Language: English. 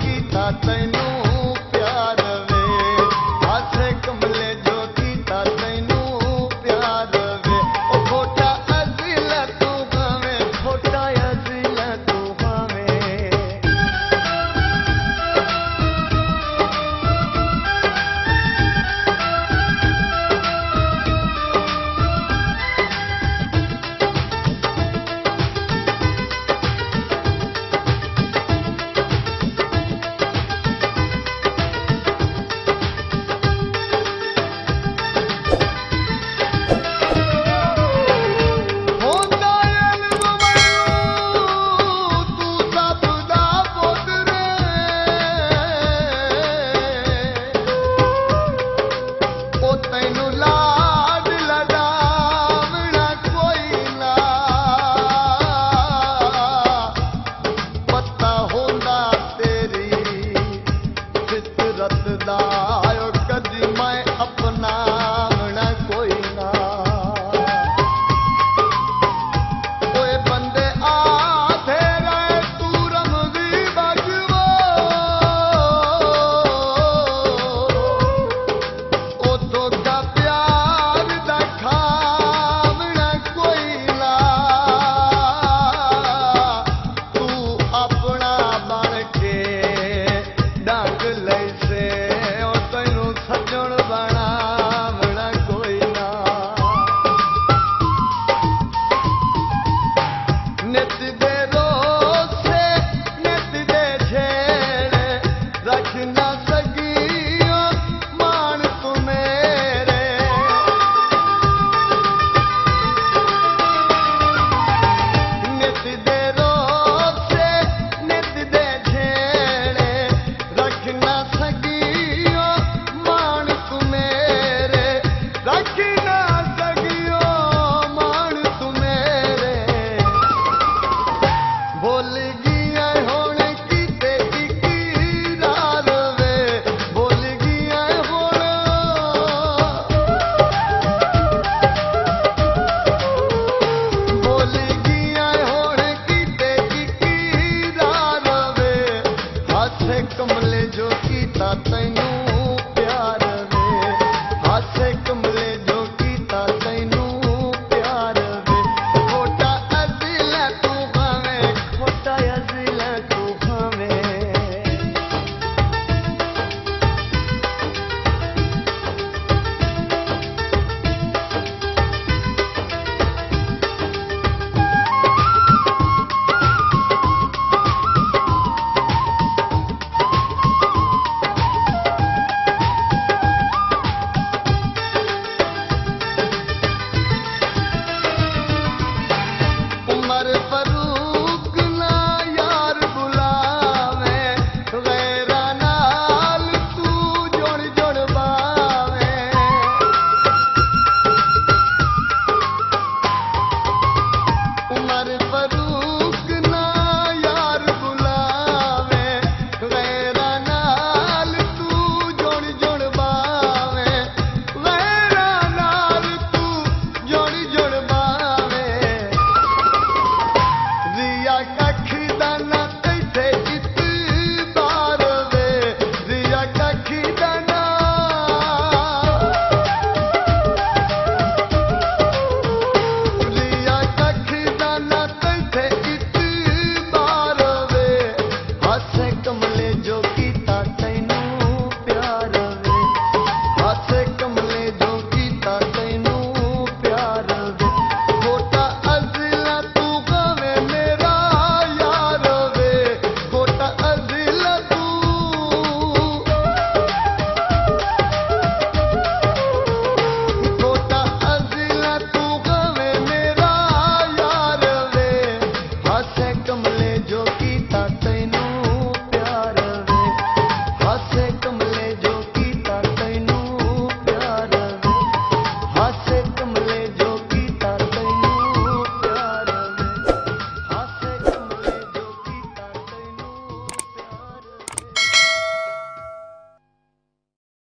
kita tainu Holy